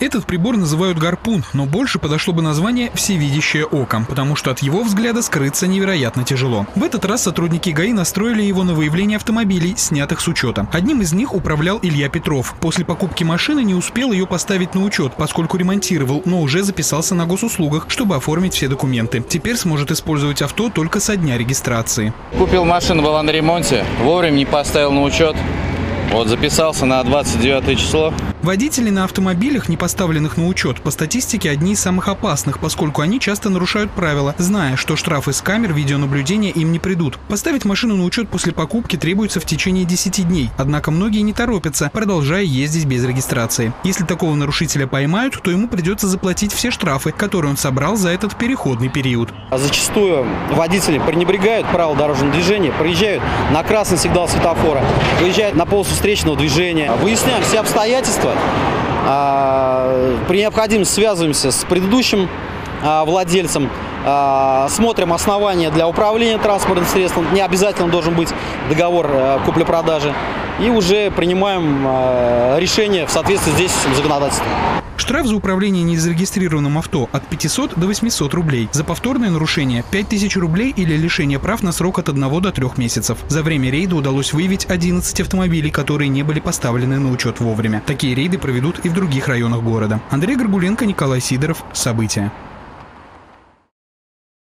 Этот прибор называют гарпун, но больше подошло бы название «всевидящее око», потому что от его взгляда скрыться невероятно тяжело. В этот раз сотрудники ГАИ настроили его на выявление автомобилей, снятых с учета. Одним из них управлял Илья Петров. После покупки машины не успел ее поставить на учет, поскольку ремонтировал, но уже записался на госуслугах, чтобы оформить все документы. Теперь сможет использовать авто только со дня регистрации. Купил машину, была на ремонте, вовремя не поставил на учет. Вот записался на 29 число. Водители на автомобилях, не поставленных на учет, по статистике одни из самых опасных, поскольку они часто нарушают правила, зная, что штрафы с камер видеонаблюдения им не придут. Поставить машину на учет после покупки требуется в течение 10 дней, однако многие не торопятся, продолжая ездить без регистрации. Если такого нарушителя поймают, то ему придется заплатить все штрафы, которые он собрал за этот переходный период. А зачастую водители пренебрегают правил дорожного движения, проезжают на красный сигнал светофора, выезжают на полосу встречного движения. Выясняем все обстоятельства. А, при необходимости связываемся с предыдущим а, владельцем, а, смотрим основания для управления транспортным средством. Не обязательно должен быть договор купли-продажи. И уже принимаем решение в соответствии с действующим законодательством. Штраф за управление незарегистрированным авто от 500 до 800 рублей. За повторное нарушение 5000 рублей или лишение прав на срок от 1 до 3 месяцев. За время рейда удалось выявить 11 автомобилей, которые не были поставлены на учет вовремя. Такие рейды проведут и в других районах города. Андрей Горгуленко, Николай Сидоров. События.